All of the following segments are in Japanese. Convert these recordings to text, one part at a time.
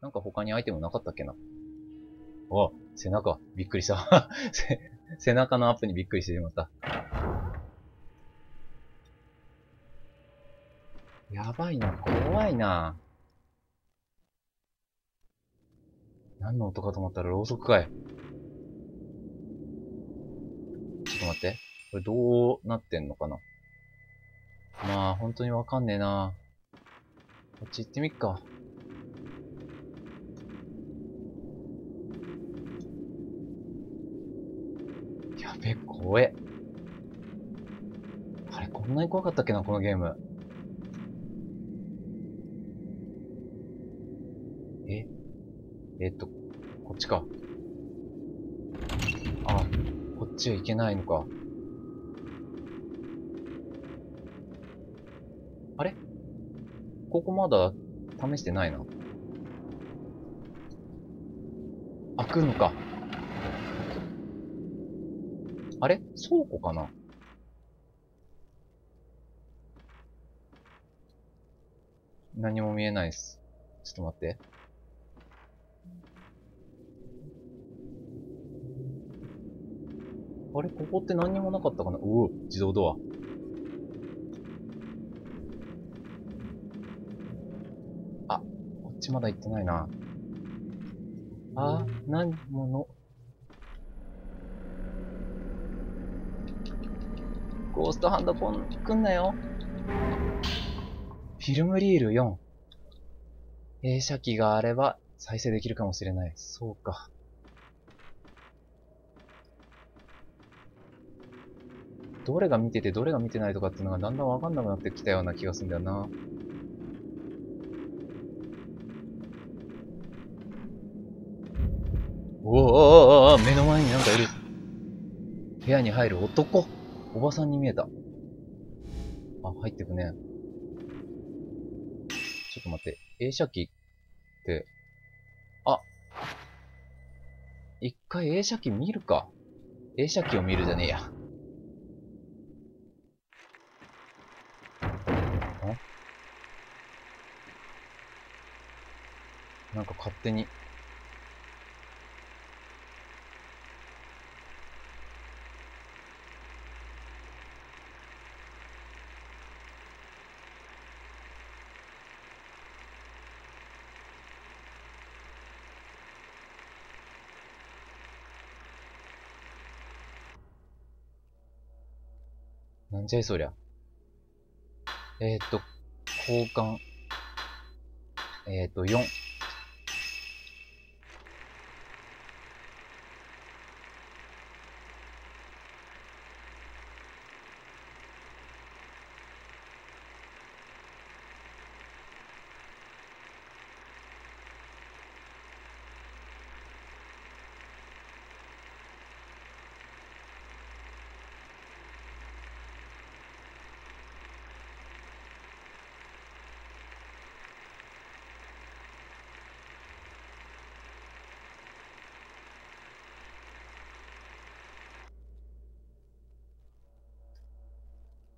なんか他にアイテムなかったっけな？あ、背中。びっくりした。背中のアップにびっくりしてしまった。やばいな、怖いな。何の音かと思ったらろうそくかい。ちょっと待って。これどうなってんのかな？まあ、本当にわかんねえな。こっち行ってみっか。やべ、怖え。あれ、こんなに怖かったっけな、このゲーム。え？えっと、こっちか。あ、こっちは行けないのか。あれ？ここまだ試してないな。開くのか。あれ？倉庫かな？何も見えないっす。ちょっと待って。あれ？ここって何にもなかったかな？うお自動ドア。あ、こっちまだ行ってないな。あー、何もの。ゴーストハンドポン来んなよ。フィルムリール4。映写機があれば再生できるかもしれない。そうか。どれが見ててどれが見てないとかっていうのがだんだんわかんなくなってきたような気がするんだよな。おおおお目の前になんかいる。部屋に入る男。おばさんに見えた。あ、入ってくね。ちょっと待って。映写機って、あ。一回映写機見るか。映写機を見るじゃねえや。なんか勝手に。んじゃいそりゃ。えー、っと、交換。えー、っと、4。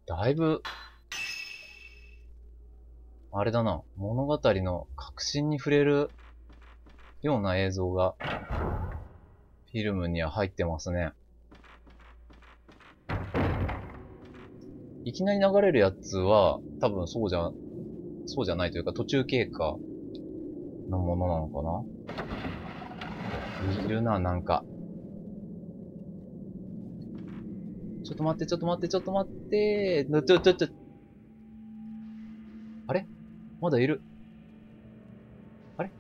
だいぶ、あれだな、物語の核心に触れるような映像が、フィルムには入ってますね。いきなり流れるやつは、多分そうじゃ、そうじゃないというか途中経過のものなのかな？いるな、なんか。ちょっと待って、ちょっと待って、ちょっと待ってて、なちょ、ちょ、ちょ。あれ？まだいる。あれ？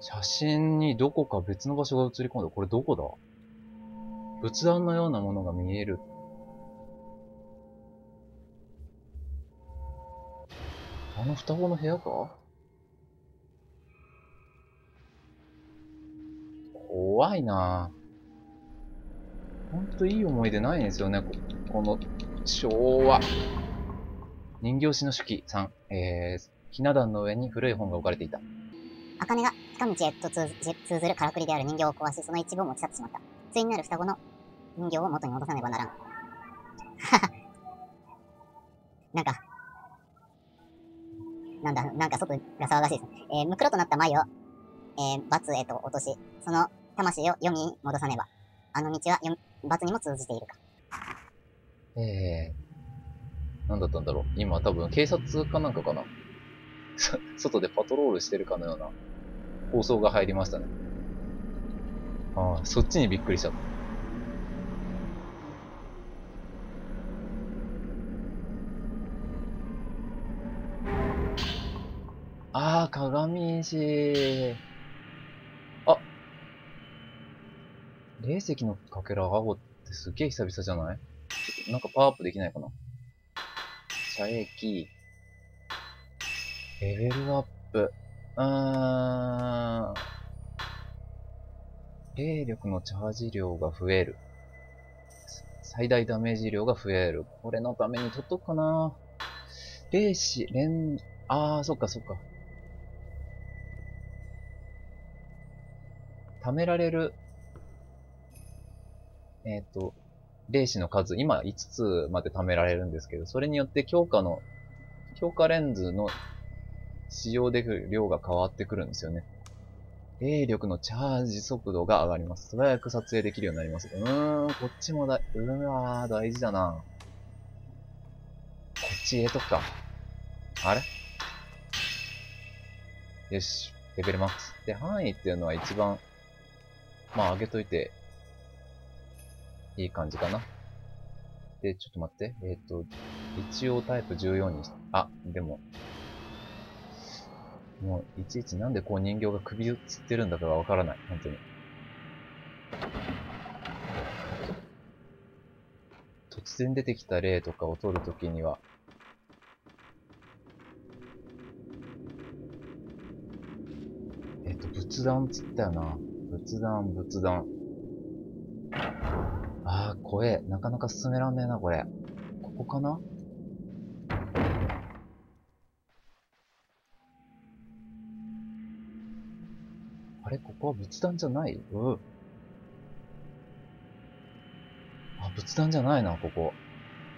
写真にどこか別の場所が映り込んだ。これどこだ？仏壇のようなものが見える。あの双子の部屋か？怖いなほんといい思い出ないんですよね、この昭和。人形師の手記さん、えー、ひな壇の上に古い本が置かれていた。茜が近道へと通ずるからくりである人形を壊し、その一部を持ち去ってしまった。ついになる双子の人形を元に戻さねばならん。なんか、なんだ、なんか外が騒がしいです。えー、むくろとなった舞を、えー、罰へと落とし、その魂を読み戻さねば。あの道は罰にも通じているか。ええー。なんだったんだろう。今多分警察かなんかかな。外でパトロールしてるかのような放送が入りましたね。ああ、そっちにびっくりしちゃった。ああ、鏡石。霊石のかけら青ってすげえ久々じゃない？なんかパワーアップできないかな？射撃。レベルアップ。うーん。霊力のチャージ量が増える。最大ダメージ量が増える。これのために取っとくかな霊視、連、あー、そっかそっか。貯められる、えっ、と、霊視の数、今5つまで貯められるんですけど、それによって強化の、強化レンズの使用できる量が変わってくるんですよね。霊力のチャージ速度が上がります。素早く撮影できるようになります。うーん、こっちもだ、うわー、大事だな。こっち入れとくか。あれ？よし、レベルマックス。で、範囲っていうのは一番、まあ上げといて、いい感じかな。で、ちょっと待って。えっ、と、一応タイプ14にし、あ、でも、もう、いちいちなんでこう人形が首をつってるんだかがわからない。本当に。突然出てきた例とかを取るときには、えっと、仏壇つったよな。仏壇、仏壇。怖え。なかなか進めらんねえな、これ。ここかな？あれ？ここは仏壇じゃない？うん。あ、仏壇じゃないな、ここ。こ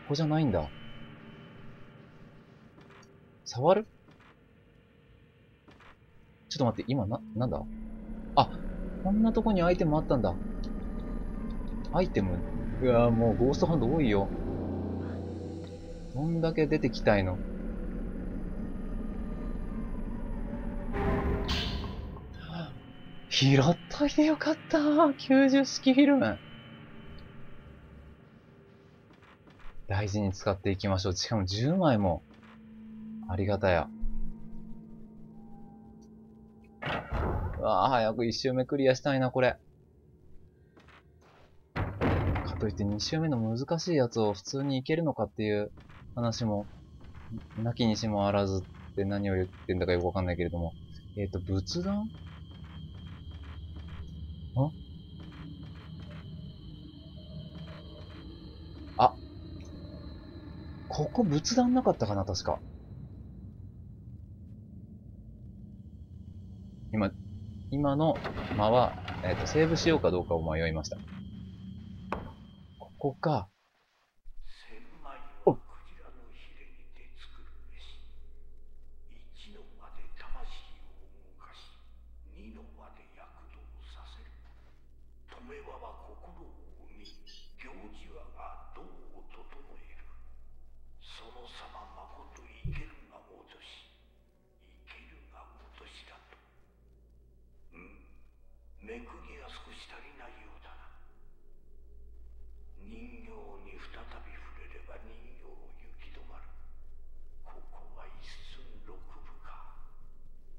こじゃないんだ。触る？ちょっと待って、今な、なんだ？あ、こんなとこにアイテムあったんだ。アイテムうわもうゴーストハンド多いよ。どんだけ出てきたいの？拾っといてよかった90式フィルム大事に使っていきましょう。しかも10枚も。ありがたや。うわあ早く1周目クリアしたいな、これ。といって2周目の難しいやつを普通にいけるのかっていう話も、なきにしもあらずって何を言ってんだかよくわかんないけれども。えっ、ー、と、仏壇？ん？あ。ここ仏壇なかったかな、確か。今、今の間は、えっ、ー、と、セーブしようかどうかを迷いました。ここか。おめくりが少し足りないようだな人形に再び触れれば人形を行き止まるここは一寸六分か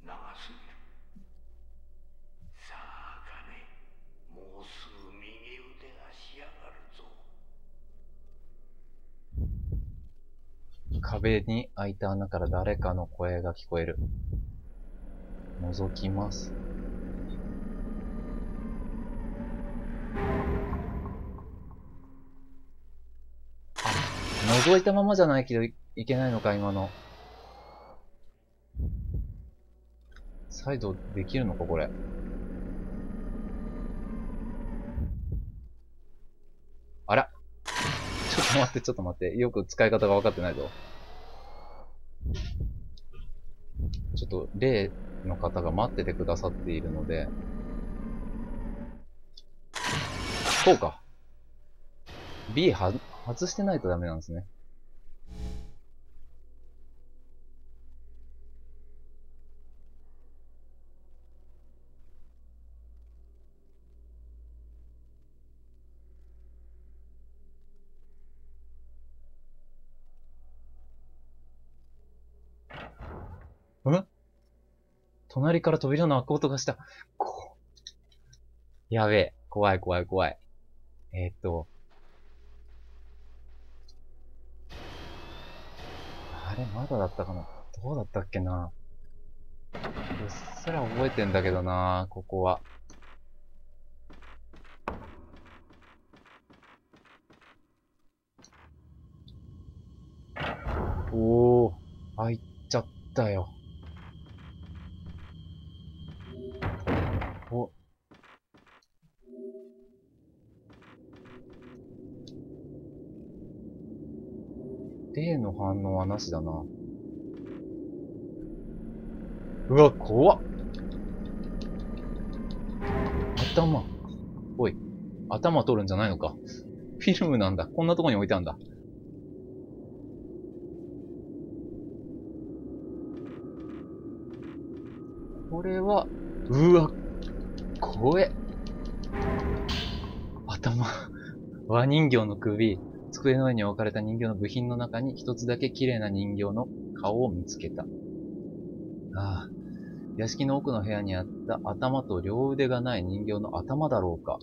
長すぎるさあ金もうすぐ右腕が仕上がるぞ壁に開いた穴から誰かの声が聞こえる覗きます覗いたままじゃないけどいいけないのか、今の。再度できるのか、これ。あら。ちょっと待って、ちょっと待って。よく使い方が分かってないぞ。ちょっと霊の方が待っててくださっているので、こうか。B は外してないとダメなんですね。ん隣から扉の開く音がした。こやべえ。怖い怖い怖い。えー、っと。あれ、まだだったかな？どうだったっけな？うっすら覚えてんだけどなここは。おー、開いちゃったよ。例の反応はなしだな。うわ、怖っ頭。おい。頭取るんじゃないのか。フィルムなんだ。こんなとこに置いてあんだ。これは、うわ、怖え。頭。和人形の首。机の上に置かれた人形の部品の中に一つだけ綺麗な人形の顔を見つけた。ああ。屋敷の奥の部屋にあった頭と両腕がない人形の頭だろうか。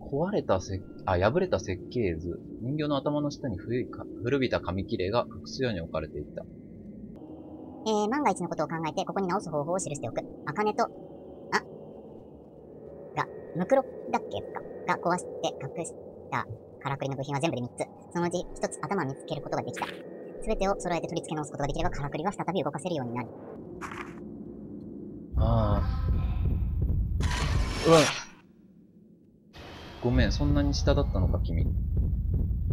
壊れたせあ、破れた設計図。人形の頭の下に古びた紙切れが隠すように置かれていた。えー、万が一のことを考えて、ここに直す方法を記しておく。茜と、あ、が、ムクロだっけ？か、が壊して隠してたからくりの部品は全部で3つ。そのうち1つ頭を見つけることができた。すべてを揃えて取り付け直すことができれば、からくりは再び動かせるようになる。ああ。うわごめん、そんなに下だったのか、君。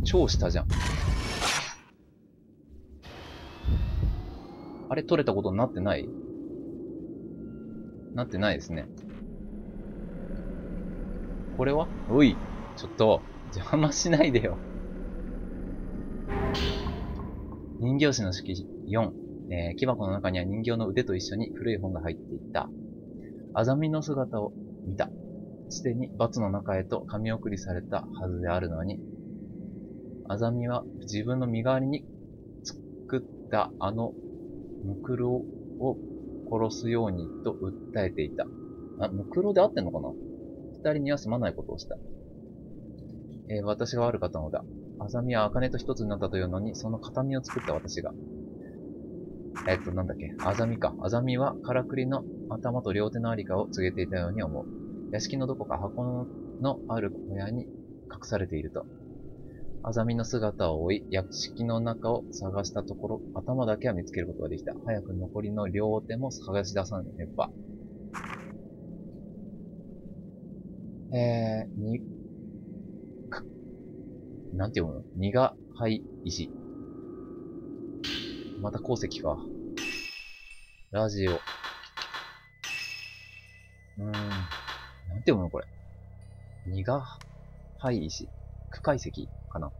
超下じゃん。あれ、取れたことになってない？なってないですね。これは？おい、ちょっと、邪魔しないでよ。人形師の式4、えー木箱の中には人形の腕と一緒に古い本が入っていた。アザミの姿を見た。すでに罰の中へと神送りされたはずであるのに、アザミは自分の身代わりに作ったあのムクロを殺すようにと訴えていた。あ、ムクロで合ってんのかな？二人にはすまないことをした。えー私が悪かったのだ。アザミは茜と一つになったというのに、その形見を作った私が。えっと、なんだっけ。アザミか。アザミは、からくりの頭と両手のありかを告げていたように思う。屋敷のどこか箱のある小屋に隠されていると。アザミの姿を追い、屋敷の中を探したところ、頭だけは見つけることができた。早く残りの両手も探し出さねば。えー、に、なんて読むの？苦灰石。また鉱石か。ラジオ。うーん。なんて読むのこれ？苦灰石。区解石かな。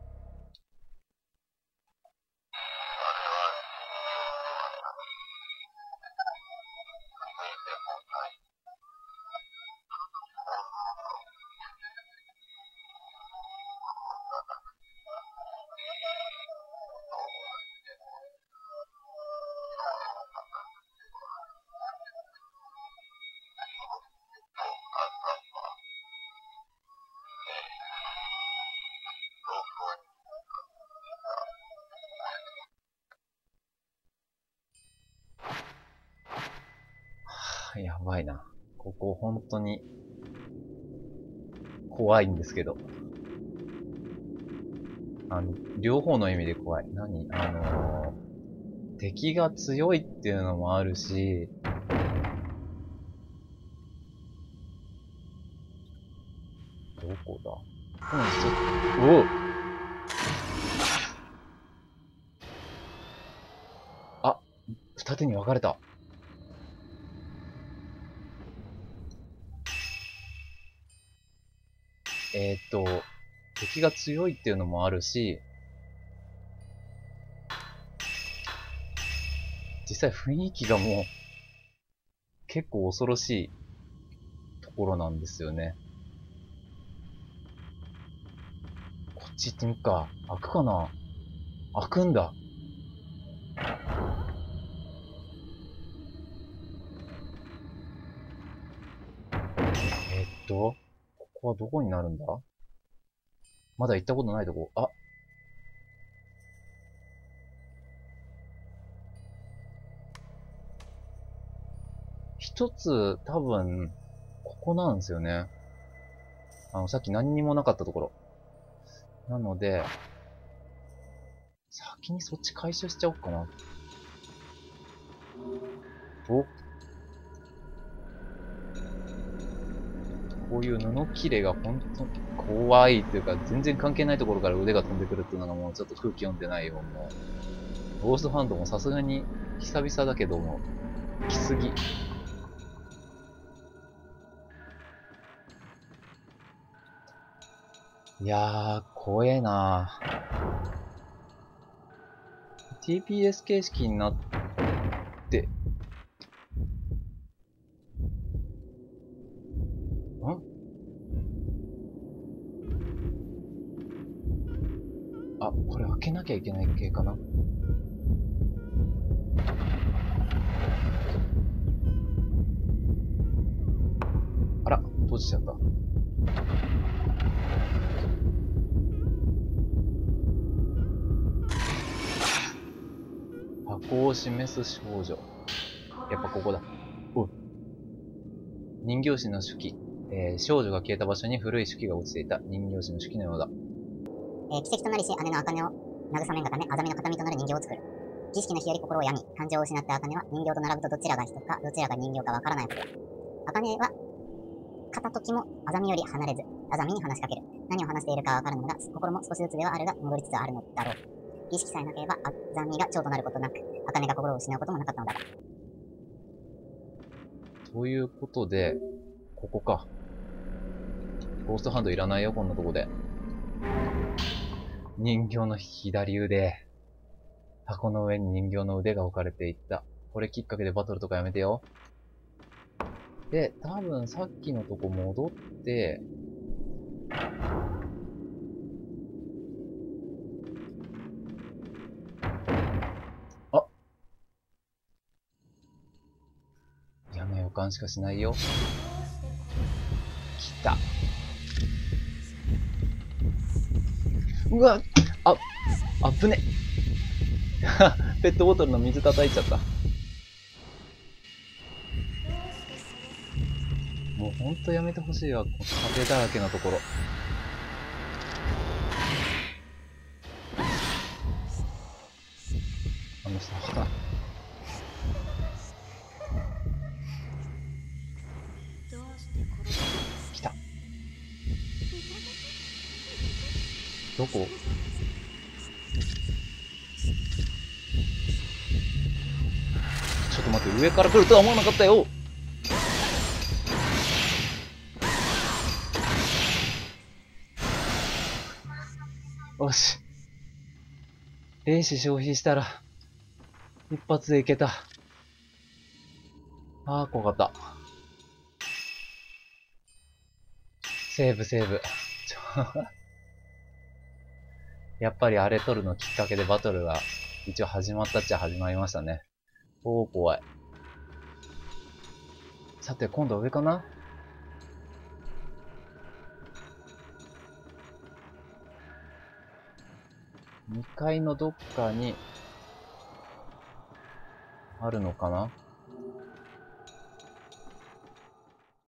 ばいな。ここ本当に怖いんですけど。あの、両方の意味で怖い。何？あのー敵が強いっていうのもあるし、どこだ？うん、ちょおうあ、縦に分かれた。えーっと、敵が強いっていうのもあるし、実際雰囲気がもう、結構恐ろしいところなんですよね。こっち行ってみっか。開くかな？開くんだ。えっと、ここはどこになるんだ？まだ行ったことないとこ。あ一つ、多分、ここなんですよね。あの、さっき何にもなかったところ。なので、先にそっち回収しちゃおうかな。おこういう布切れが本当に怖いというか、全然関係ないところから腕が飛んでくるっていうのがもうちょっと空気読んでないよ、もう。ゴーストハンドもさすがに久々だけども、来すぎ。いやー、怖えな TPS 形式になって、んあ、これ開けなきゃいけない系かなあら、閉じちゃった。箱を示す少女。やっぱここだ。おう人形師の手記。えー少女が消えた場所に古い手記が落ちていた。人形師の手記のようだ。えー奇跡となりし姉の茜を慰めんがため、アザミの形見となる人形を作る。儀式の日より心を病み、感情を失った茜は人形と並ぶとどちらが人か、どちらが人形かわからないほど。茜は、片時もアザミより離れず、アザミに話しかける。何を話しているかわからぬが、心も少しずつではあるが、戻りつつあるのだろう。儀式さえなければ、アザミが蝶となることなく、茜が心を失うこともなかったのだが。ということで、ここか。ゴーストハンドいらないよ、こんなとこで。人形の左腕。箱の上に人形の腕が置かれていった。これきっかけでバトルとかやめてよ。で、多分さっきのとこ戻って、あやめ予感しかしないよ。来た。うわあ、あぶね。ペットボトルの水叩いちゃった。もうほんとやめてほしいわ。この壁だらけのところ。あのさ、ほら。どこちょっと待って、上から来るとは思わなかったよよし。霊視消費したら、一発でいけた。ああ、怖かった。セーブ、セーブ。やっぱりあれ取るのきっかけでバトルが一応始まったっちゃ始まりましたね。おー、怖い。さて、今度上かな？2階のどっかに、あるのかな？